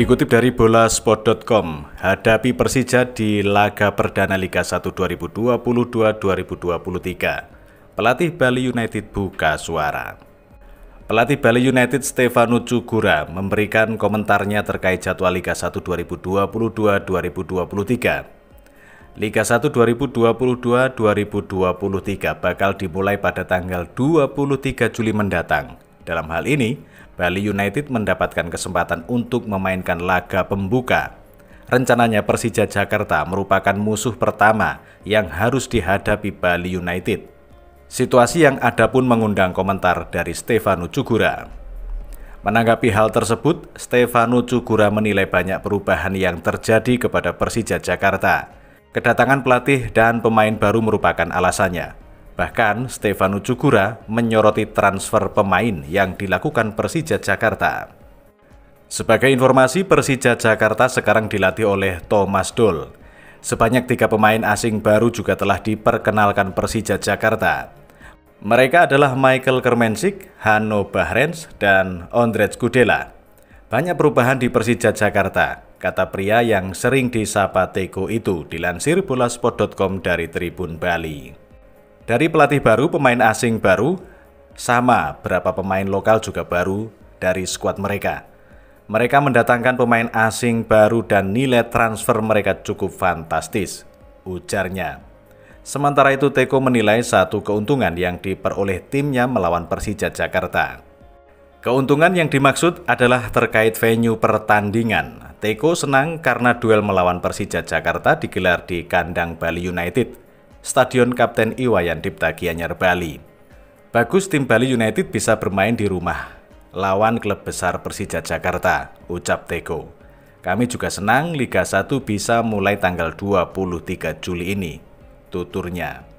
Dikutip dari bolasport.com, hadapi Persija di laga perdana Liga 1 2022-2023. Pelatih Bali United buka suara. Pelatih Bali United Stefano Cugura memberikan komentarnya terkait jadwal Liga 1 2022-2023. Liga 1 2022-2023 bakal dimulai pada tanggal 23 Juli mendatang. Dalam hal ini, Bali United mendapatkan kesempatan untuk memainkan laga pembuka. Rencananya Persija Jakarta merupakan musuh pertama yang harus dihadapi Bali United. Situasi yang ada pun mengundang komentar dari Stefano Cugura. Menanggapi hal tersebut, Stefano Cugura menilai banyak perubahan yang terjadi kepada Persija Jakarta. Kedatangan pelatih dan pemain baru merupakan alasannya. Bahkan Stefano Cugura menyoroti transfer pemain yang dilakukan Persija Jakarta. Sebagai informasi, Persija Jakarta sekarang dilatih oleh Thomas Doll. Sebanyak tiga pemain asing baru juga telah diperkenalkan Persija Jakarta. Mereka adalah Michael Kermensik, Hanno Bahrens, dan Ondrej Gudela. Banyak perubahan di Persija Jakarta, kata pria yang sering disapa Teko itu dilansir bolasport.com dari Tribun Bali. Dari pelatih baru, pemain asing baru, sama berapa pemain lokal juga baru dari skuad mereka. Mereka mendatangkan pemain asing baru dan nilai transfer mereka cukup fantastis, ujarnya. Sementara itu Teko menilai satu keuntungan yang diperoleh timnya melawan Persija Jakarta. Keuntungan yang dimaksud adalah terkait venue pertandingan. Teko senang karena duel melawan Persija Jakarta digelar di kandang Bali United Stadion Kapten Iwayan Dipta Gianyar Bali. Bagus tim Bali United bisa bermain di rumah lawan klub besar Persija Jakarta, ucap Teko. Kami juga senang Liga 1 bisa mulai tanggal 23 Juli ini, tuturnya.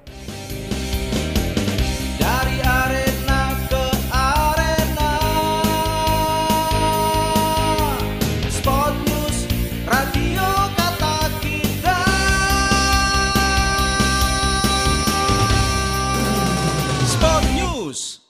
Jews